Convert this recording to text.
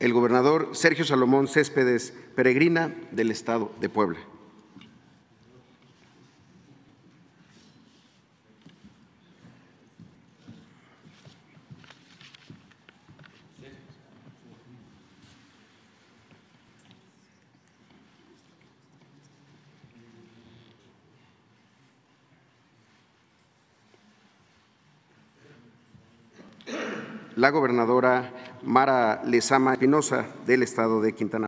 el gobernador Sergio Salomón Céspedes Peregrina del Estado de Puebla. La gobernadora Mara Lezama Espinosa del Estado de Quintana